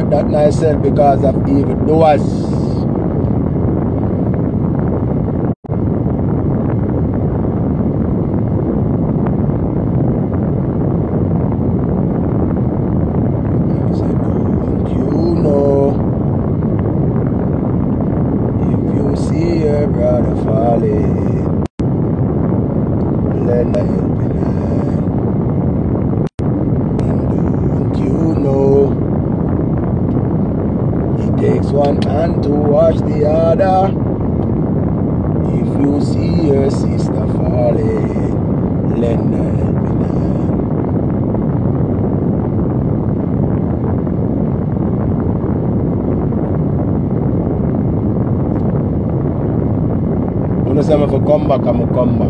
fret that myself because of evil doers. pale len uh, unasema vukomba kamukomba.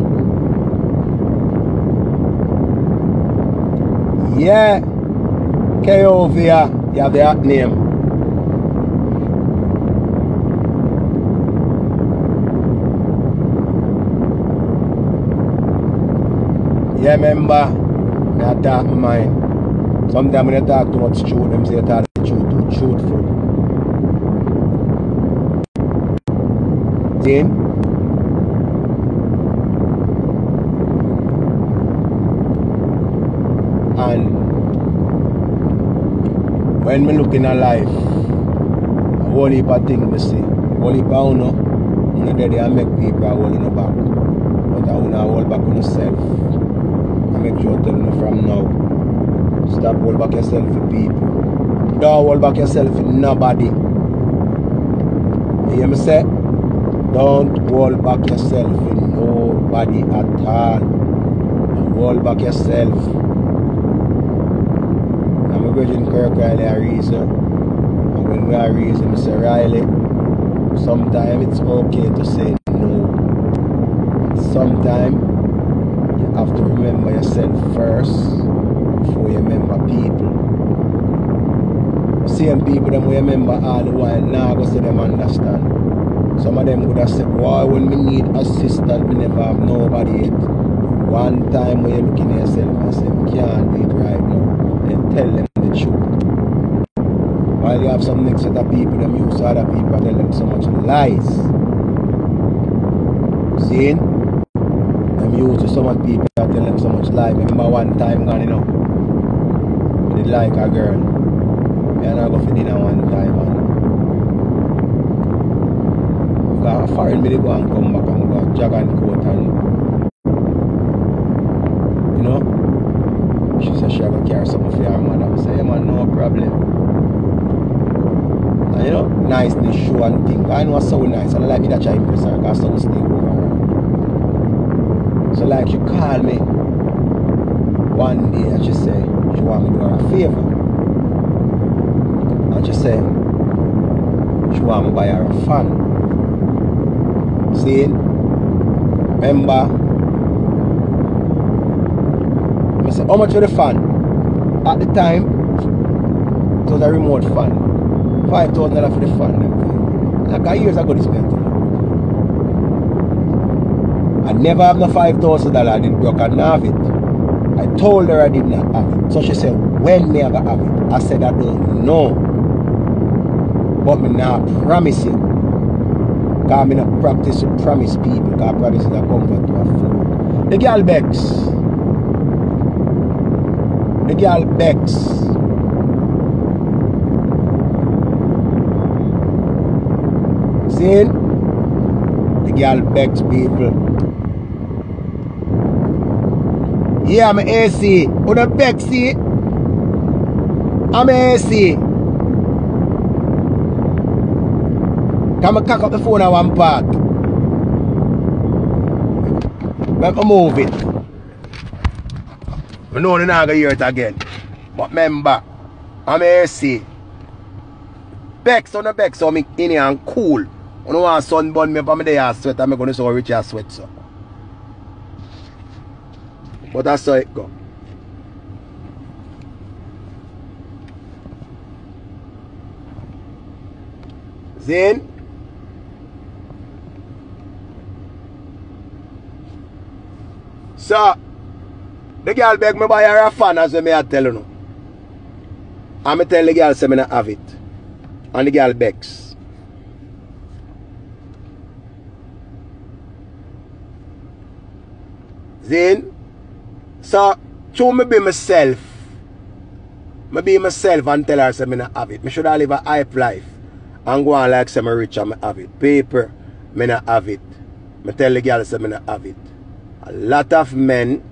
Ye keovia yadhiatniem Yeah, remember, me I talk my mind. Sometimes when I talk too much truth, them say I talk the truth too truthful. See? And when me look in a life, a whole heap of things me see. Whole heap of uno, uno there they make people a hold in the back. But I wanna hold back on yourself. I make sure tell you from now. Stop hold back yourself for people. Don't hold back yourself for nobody. You hear me say? Don't hold back yourself for nobody at all. Don't hold back yourself. I'm a Virgin Kirk Riley a reason. And when we are reason, Mr. Riley, sometimes it's okay to say no. Sometimes have to remember yourself first before you remember people. Same people them we remember all the while now go say them understand. Some of them would have said, why when me need assistance, me never have nobody yet. One time when you're looking at yourself and say, "Me can't do it right now, then tell them the truth. While you have some next set of people, them use other people and tell them so much lies. See? Them use to so much people and tell them so much lies. Remember one time gone, you know, me did like a girl. Me and I go for dinner one time and Because foreign me go and come back and go jog and coat and you know. She said she gonna carry something for her mother. I say, yeah man, no problem. And you know, nice niceness show and thing. I know it's so nice. And I like me that try impress her because so stay over her. So like she called me one day and she said she want me to do her a favor. And she said she want me to buy her a fan. See? Remember? I said, how much for the fan? At the time, it was a remote fan. Five thousand dollars for the fan. Like years ago this man. I never have no five thousand dollars, I didn't broke and have it. I told her I did not have it. So she said, when me ever have it? I said I don't know. But me now promise you. Because me not practice to promise people. Because promise is a comfort to a fool. The girl begs. The girl begs. See? The girl begs people. Yeah, mi AC. O nan pek si. A mi AC. Kan mi kak up di phone a wan part. Mek mi move it. Mi nou ni nan ga hear it again. But memba, a mi AC. Pek so nan pek so mi ini an cool. O nou an sunburn mi pa mi dey a sweat a mi gweni so rich a sweat so. But that's how it go. Zin? So, di gyal beg mi ba yara fan as we mi a tel nou. An mi tel di gyal se mi nan av it. An di gyal begs. Zin? So, to me be myself. Me be myself and tell her say me have it. Me should have live a hype life. And go on like say me rich and me have it. Paper, me not have it. Me tell the girl say me have it. A lot of men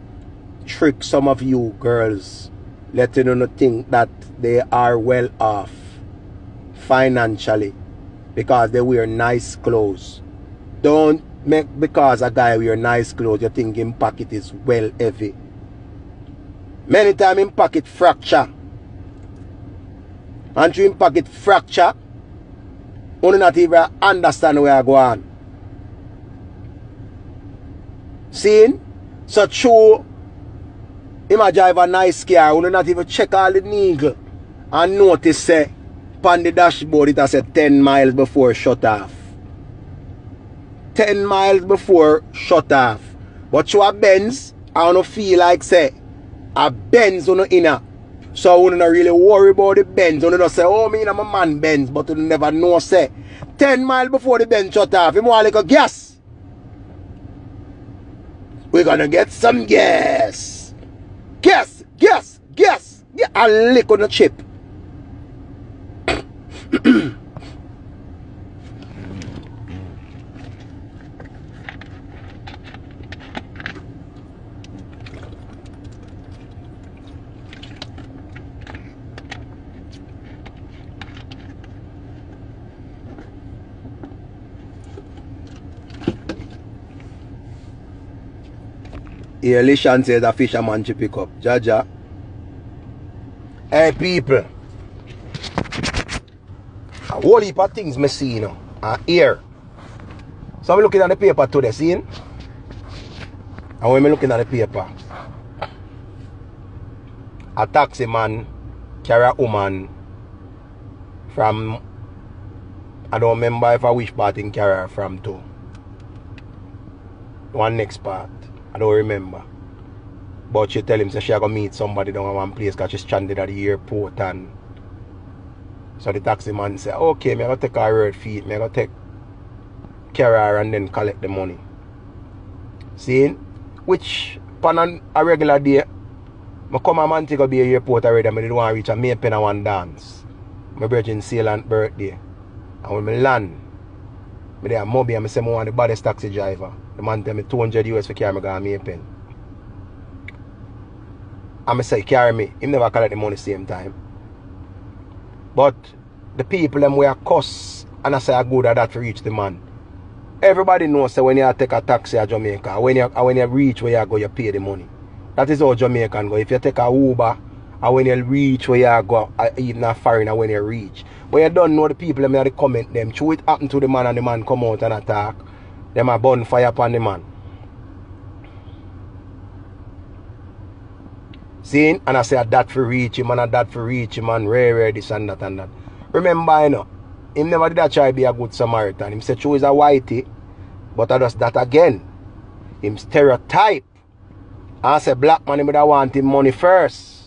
trick some of you girls letting you know think that they are well off financially because they wear nice clothes. Don't make because a guy wear nice clothes you think his pocket is well heavy. Many time in pocket fracture. And you in pocket fracture, only not even understand where I go on. Seeing? So true him a drive a nice car, only not even check all the needle and notice say on the dashboard it has said 10 miles before shut off. 10 miles before shut off. But you a Benz, I don't feel like say a Benz on the inner. So I wouldn't really worry about the Benz. We don't say, oh, me I'm a man Benz, but we never know say 10 miles before the Benz shut off, you more like a gas. We're gonna get some gas. Gas, gas, gas. Get a lick on the chip. Here, Lishan says a fisherman to pick up. Jaja. Hey, people. A whole heap of things me see, you know. And here. So I'm looking at the paper today, see? And when I'm looking at the paper, a taxi man carry a woman from, I don't remember if I which part in carry from to. One next part. I don't remember. But she tell him say she to meet somebody down at one place because she's stranded at the airport and so the taxi man say, okay, me I to take her road feet, me I to take care her and then collect the money. See? Which on a regular day, I come a be a airport already, I didn't want to reach a me pen and one dance. My sail on birthday. And when I land, I there Moby and I say I want the baddest taxi driver. The man tell me 200 US for carry me go me pen. And I say carry me. Him never collect the money same time. But the people them were cuss and I say I good at that to reach the man. Everybody knows that when you take a taxi at Jamaica, when you when you reach where you go, you pay the money. That is how Jamaican go. If you take a Uber, and when you reach where you go, uh, even a foreigner when you reach. But you don't know the people them the comment them. True it happen to the man and the man come out and attack. Them a burn fire upon the man. See? And I say that for reach him and that for reach him and rare rare this and that and that. Remember you know, him never did a try be a good Samaritan. Him true is a whitey. But I just that again. Him stereotype. I say black man him would want him money first.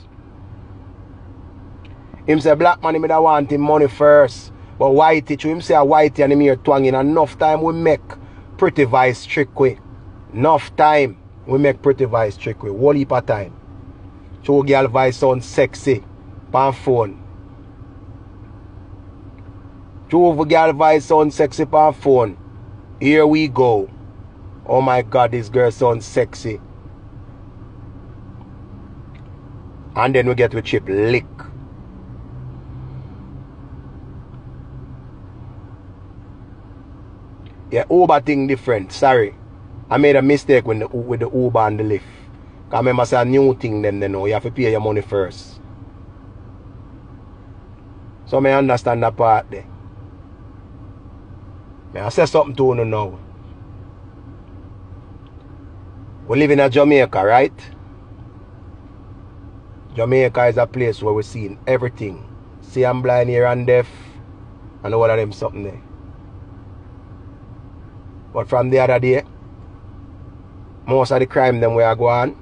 Him say black man him would want him money first. But whitey, to him say a whitey and him here twanging enough time we make pretty vice trick with. Enough time we make pretty vice trick with. Whole heap of time. Show girl voice sound sexy. Pan phone. Show girl voice sound sexy pan phone. Here we go. Oh my god, this girl sounds sexy. And then we get with chip lick. Yeah, Uber thing different. Sorry. I made a mistake with the, with the Uber and the Lyft. I remember say a new thing them they know. You have to pay your money first. So I understand that part there. I say something to you now. We live in a Jamaica, right? Jamaica is a place where we're seeing everything. See I'm blind here and deaf and all of them something there. But from the other day, most of the crime them were gone,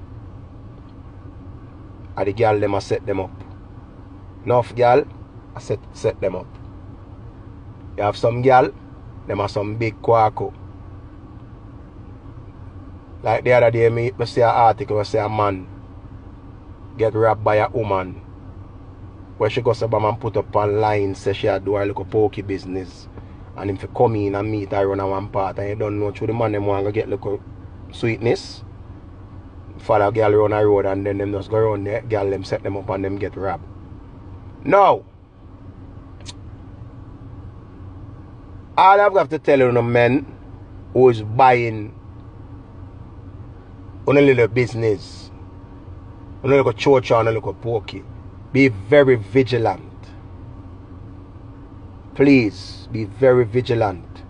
and the girl them a set them up. Enough gal a set, set them up. You have some gal, them are some big quacko. Like the other day, me, me see an article where say a man get robbed by a woman. Where she goes about and put up online, say she a do her little pokey business. And if you come in and meet her run a one part and you don't know through the man them want to get little sweetness. Follow girl run a road and then them just go around there, girl them set them up and them get robbed. now All I've got to tell you, men who is buying on a little business, on a little church on a little pokey, be very vigilant. Please be very vigilant.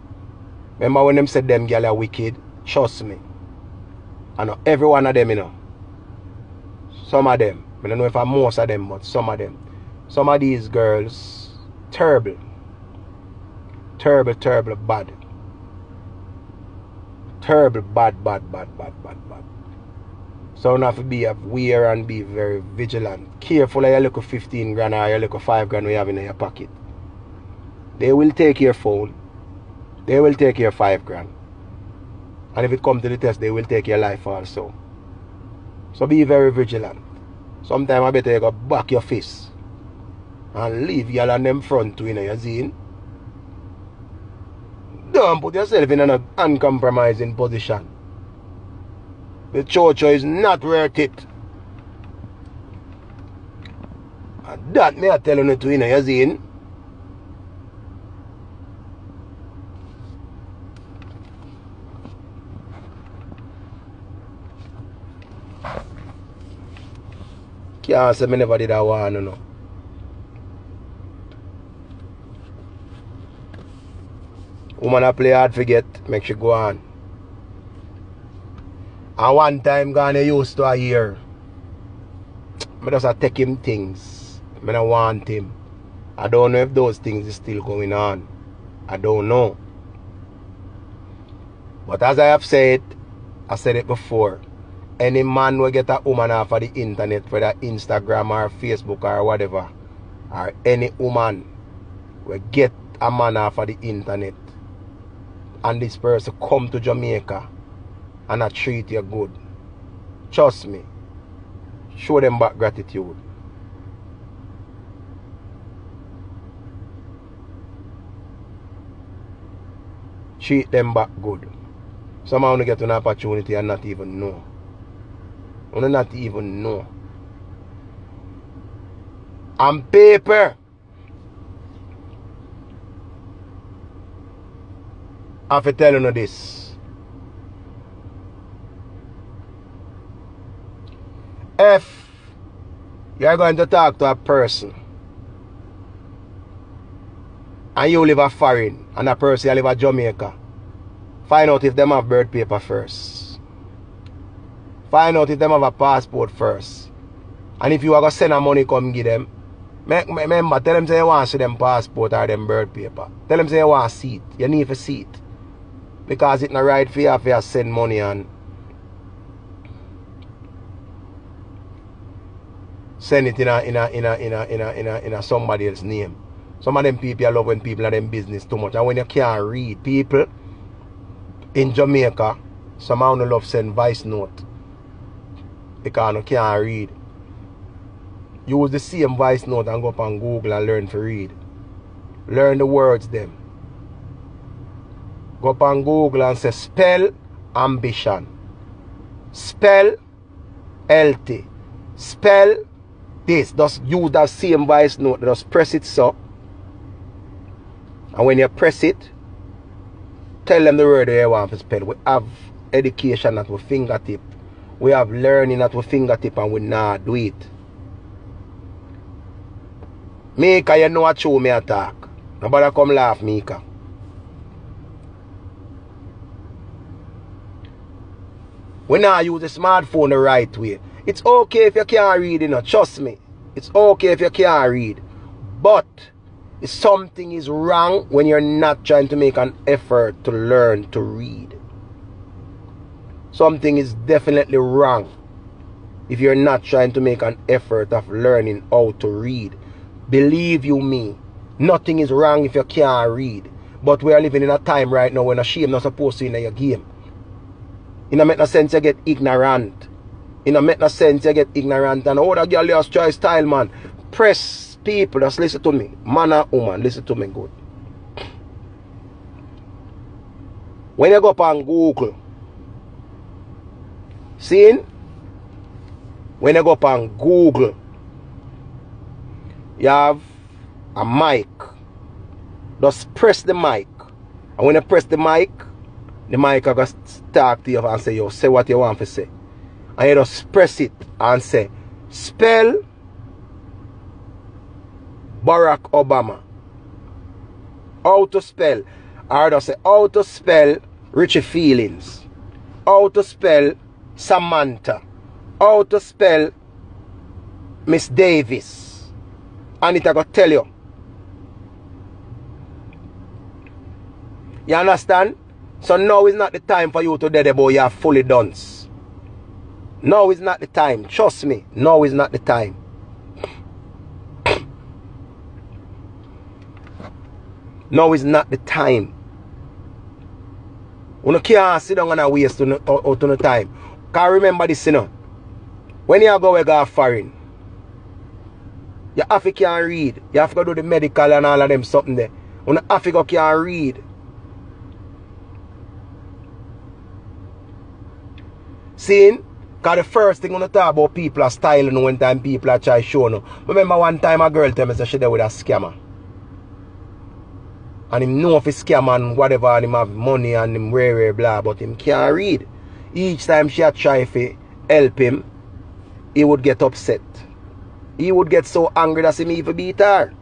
Remember when them said them girl are wicked? Trust me. I know every one of them, you know. Some of them. I don't know if I'm most of them, but some of them. Some of these girls, terrible. Terrible, terrible, bad. Terrible, bad, bad, bad, bad, bad, bad. So you have to be aware and be very vigilant. Careful of your little 15 grand or your little 5 grand we have in your pocket. They will take your phone. They will take your 5 grand. And if it comes to the test, they will take your life also. So be very vigilant. Sometimes I better you go back your face and leave y'all on them front too, you know, you see? Don't put yourself in an uncompromising position. The church is not worth it. And that me I tell you to, you know, you see? Can't say me never did that one, you know. Woman a play hard forget, make she go on. And one time gone I used to a year. I just a take him things. I don't want him. I don't know if those things is still going on. I don't know. But as I have said, I said it before. Any man will get a woman off of the internet, whether Instagram or Facebook or whatever, or any woman will get a man off of the internet and this person come to Jamaica and I treat you good, trust me, show them back gratitude. Treat them back good. Somehow you get an opportunity and not even know. You not even know. On paper, after telling you this. If you're going to talk to a person and you live a foreign and a person live a Jamaica, find out if them have birth paper first. Find out if them have a passport first. And if you are going to send a money come give them, remember, tell them say you want to see them passport or them birth paper. Tell them say you want a seat. You need a seat. Because it's not right for you if you send money and send it in a in a in a in a in a in a, in a somebody else's name. Some of them people I love when people are them business too much. And when you can't read, people in Jamaica, some of them love send vice note. Because you can't read. Use the same voice note and go up on Google and learn to read. Learn the words them. Go up on Google and say spell ambition. Spell healthy. Spell this. Just use that same voice note. Just press it so. And when you press it, tell them the word you want to spell. We have education at our fingertip. We have learning at our fingertip and we not do it. Mika, you know what me attack. Nobody come laugh, Mika. We now use the smartphone the right way. It's okay if you can't read, you know, trust me. It's okay if you can't read. But something is wrong when you're not trying to make an effort to learn to read. Something is definitely wrong if you're not trying to make an effort of learning how to read. Believe you me, nothing is wrong if you can't read. But we are living in a time right now when a shame not supposed to in your game. It don't make no sense you get ignorant. It don't make no sense you get ignorant. And all that girl just try style, man. Press people, just listen to me. Man and woman, listen to me good. When you go up on Google, seeing? When you go up on Google, you have a mic. Just press the mic. And when you press the mic, the mic will talk to you and say, yo, say what you want to say. And you just press it and say, spell Barack Obama. How to spell. Or just say, how to spell Richie Feelings. How to spell Samantha. How to spell Miss Davis. And it I got tell you. You understand? So now is not the time for you to dead boy you are fully done. Now is not the time. Trust me. Now is not the time. now is not the time. You can't sit down and waste on the time. Can remember this, you know. When you go go foreign, you have to can read. You have to do the medical and all of them something there. You have to can read. Seeing? Because the first thing when you talk about people are styling when time people are trying to show. Remember one time a girl tell me she there with a scammer. And him know if he scam and whatever and him have money and him rare rare blah but him can't read. Each time she had try to help him, he would get upset. He would get so angry that he even beat her.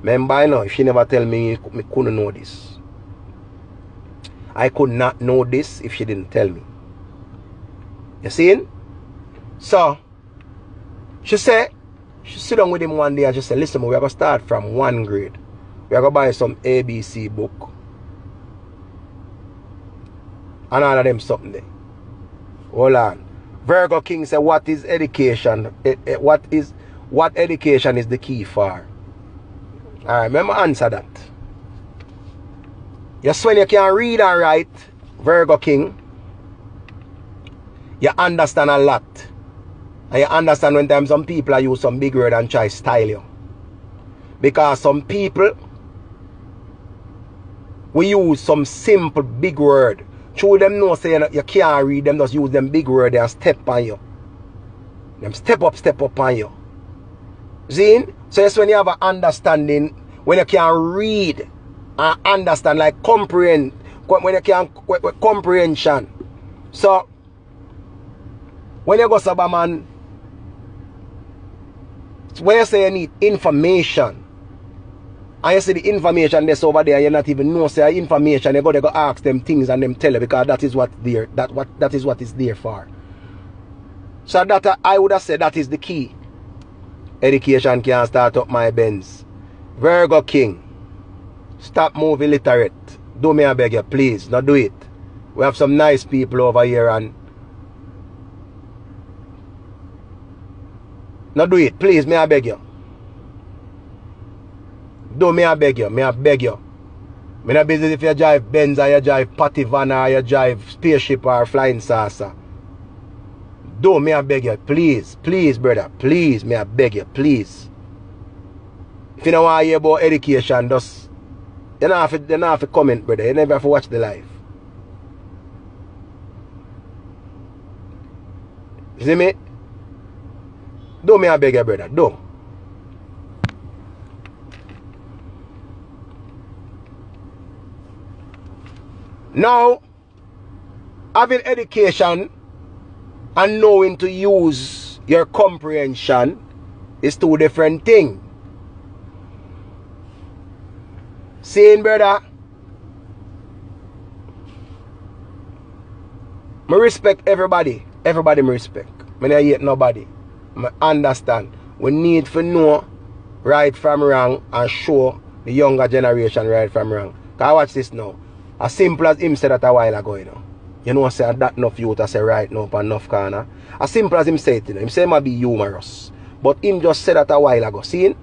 Remember I know if she never tell me me couldn't know this. I could not know this if she didn't tell me. You see? So, she said, she sit down with him one day and she said, listen, we're going to start from one grade. We're going to buy some ABC book. And all of them something there. Hold on. Virgo King said, what is education? Eh, eh, what is what education is the key for? Alright, remember answer that. Yes, when you can read and write, Virgo King, you understand a lot. And you understand when time some people are use some big word and try style you. Because some people we use some simple big word. True them know say you can't read them just use them big word and step on you. Them step up, step up on you. Zine? So that's when you have an understanding, when you can read and understand, like comprehend, when you can comprehension. So when you go to man, when you say you need information, and you see the information that's over there, you not even know say information, you go to go ask them things and them tell you because that is what there that what that is what is there for. So that uh, I would have said that is the key. Education can start up my bends. Virgo King. Stop moving literate. Do me I beg you, please. Not do it. We have some nice people over here and Now do it, please, may I beg you. Do me I beg you, may I beg you. Me not business if you drive Benz or you drive Patty Van or you drive Spaceship or Flying Saucer. Do me I beg you, please, please, brother, please, may I beg you, please. If you don't want to hear about education, just you don't have to, you don't have to comment, brother. You never have to watch the live. See me? Do me a beg your brother. Do. Now, having education and knowing to use your comprehension is two different things. Saying, brother, I respect everybody. Everybody I respect. I hate nobody. I understand. We need to know right from wrong and show the younger generation right from wrong. I watch this now? As simple as him said that a while ago, you know. You know, I say that enough youth, I say right now, pan enough corner. As simple as him said it, you know. Him say it might be humorous. But him just said that a while ago. See?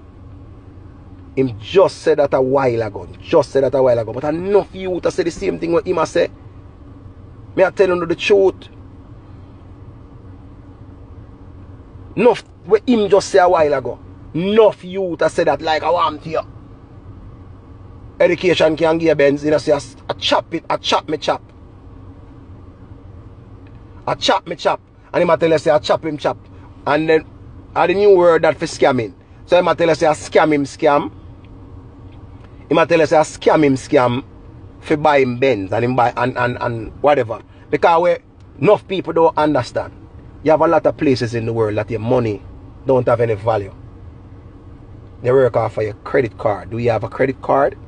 Him just said that a while ago. Just said that a while ago. But enough youth, I say the same thing what him a say. Me I tell you the truth. Enough, what him just say a while ago. Enough youth, I say that like I want to you. Education can give Benz, you know, say a chop it, a chop me chop. A chop me chop. And him a tell you say a chop him chop. And then a the new word that for scamming. So him a tell you say a scam him scam. Him a tell you say a scam him scam for buy him Benz and him buy and, and, and whatever. Because we enough people don't understand. You have a lot of places in the world that your money don't have any value. They work off of your credit card. Do you have a credit card?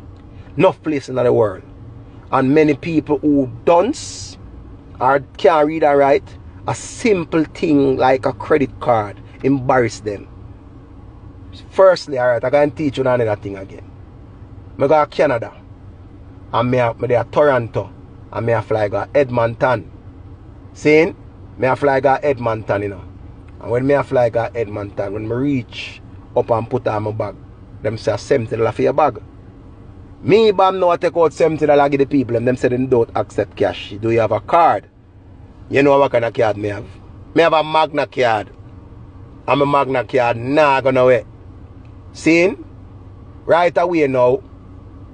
Enough places in the world. And many people who don't or can't read or write, a simple thing like a credit card embarrass them. Firstly, alright, I can teach you another thing again. I go to Canada. And me, I there Toronto. And me I fly go Edmonton. Saying, me I fly go Edmonton, you know. And when me I fly go Edmonton, when me reach up and put on my bag, them say $70 for your bag. Me, Bam, now I take out $70 give the people and them say they don't accept cash. Do you have a card? You know what kind of card me have? Me have a Magna card. I'm a Magna card nah gonna wait. Seeing? Right away now,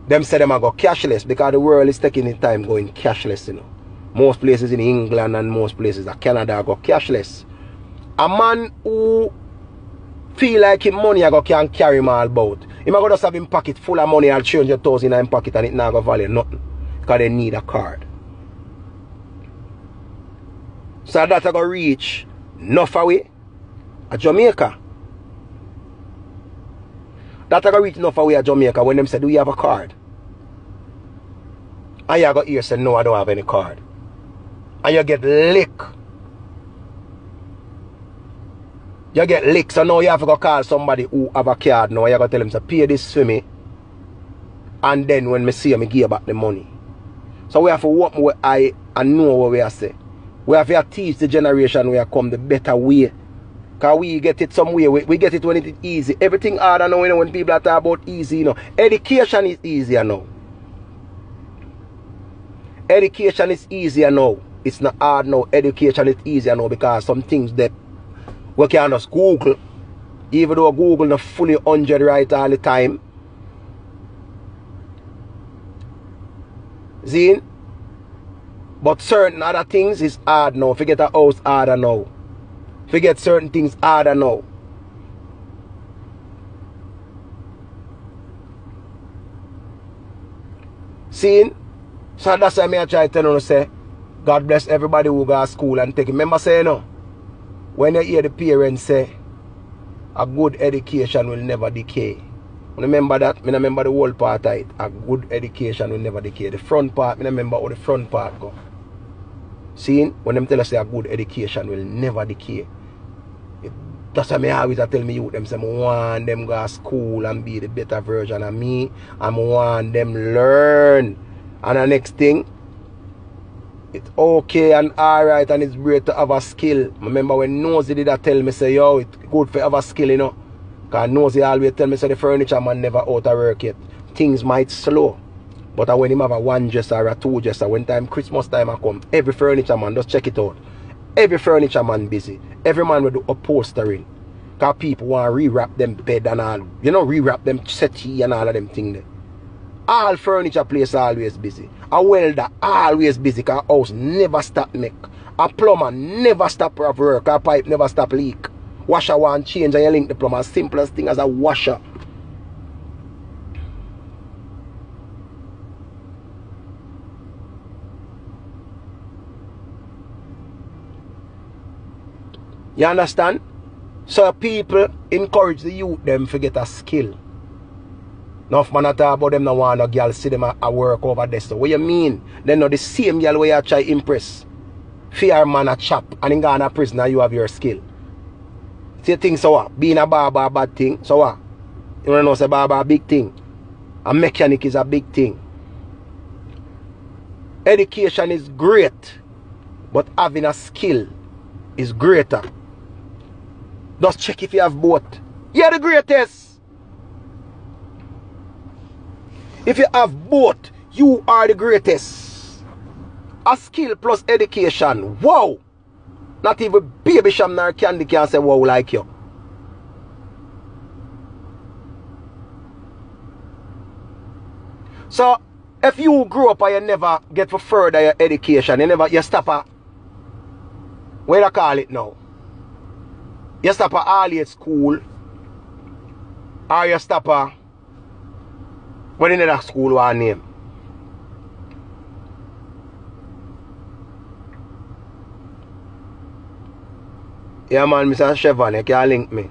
them say them are go cashless because the world is taking its time going cashless, you know. Most places in England and most places in Canada go cashless. A man who feel like him money I go can carry him all about. He might go just have him pocket full of money and change your toes in him pocket and it not go value nothing. Because they need a card. So that I go reach enough away at Jamaica. That I go reach enough away at Jamaica when them say, do you have a card? And you go here say, no, I don't have any card. And you get lick. You get lick. So now you have to go call somebody who have a card now. You got to tell him say, pay this for me. And then when me see me give back the money. So we have to work with I and know what we are saying. We have to teach the generation we where come the better way. Because we get it some way. We, we get it when it is easy. Everything harder now, you know, when people are talking about easy, you know. Education is easier now. Education is easier now. It's not hard now. Education is easier now because some things that we can just Google. Even though Google not fully 100 right all the time. Zine? But certain other things is hard now. Forget a house harder now. Forget certain things harder now. Seeing? So that's why I try to tell you say, God bless everybody who go to school and take it. Remember say you know, when you hear the parents say, a good education will never decay. Remember that? I remember the whole part of it. A good education will never decay. The front part, I remember how the front part go. Seeing? When them tell us a good education will never decay. It, that's why me always tell me youth them say I want them go to school and be the better version of me. I want them learn. And the next thing, it's okay and alright and it's great to have a skill. Remember when Nosy did that tell me say yo it's good for have a skill you know. Cause Nosy always tell me say the furniture man never out of work yet. Things might slow. But when him have a one dresser or a two dresser, when time Christmas time I come, every furniture man just check it out. Every furniture man busy. Every man will do upholstering. Cause people want to rewrap them bed and all. You know, rewrap them settee and all of them things there. All furniture place always busy. A welder always busy cause house never stop make. A plumber never stop work. A pipe never stop leak. Washer one change and you link the plumber. Simplest thing as a washer. You understand? So people encourage the youth them to get a skill. Enough man talk about them no want no girl see them a, a work over there. So what you mean? They know the same girl where you try impress. Fear man a chop and in Ghana prison and you have your skill. See things so what? Being a barber a bad thing. So what? You wanna know say barber a big thing. A mechanic is a big thing. Education is great. But having a skill is greater. Just check if you have both. You're the greatest. If you have both, you are the greatest. A skill plus education. Wow! Not even baby sham candy can say wow like you. So if you grow up and you never get for further your education, you never you stop at what I call it now? You stop at all school or you stop at What in that school was name? Yeah man, Mr. Chevron, you can link me.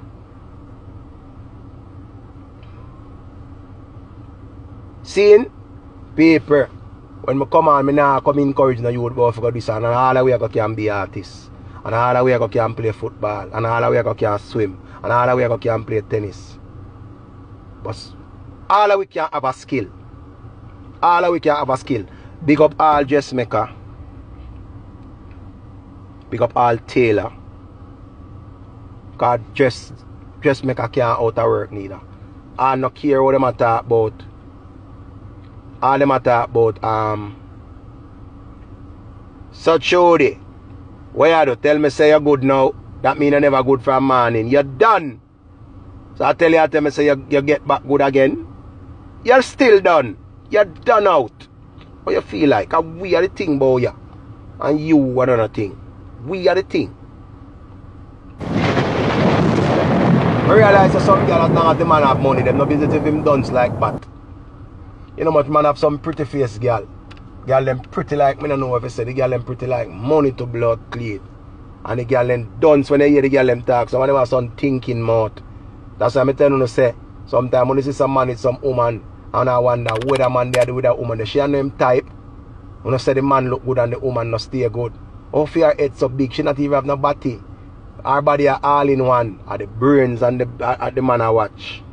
Seeing paper. When I come on, I nah come encourage the youth boy for this and all the way I can be artist. And all the way I can play football. And all the way I can swim. And all the way I can play tennis. But all the way can have a skill. All the way can have a skill. Big up all dressmaker. Big up all tailor. Cause dress dressmaker can't out of work neither. I don't care what them talk about all them a talk about um so Chody, what you do? Tell me say you're good now. That mean you never good for from morning. You're done. So I tell you, I tell me say you, you get back good again. You're still done. You're done out. What you feel like? And we are the thing about you. And you are another thing. We are the thing. I realize that some girls not have the man have money. Them no business if him dance like that. You know much man have some pretty face girl. Girl them pretty like me don't know if I say the girl them pretty like money to blood clean. And the girl them dance when they hear the girl them talk. Some of them have some thinking mouth. That's why I tell you to say sometimes when you see some man with some woman and I wonder whether man they do with that woman. She and them type. When I say the man look good and the woman not stay good. Oh her head so big, she not even have no body. Her body are all in one. Are the brains and the, are the man I watch.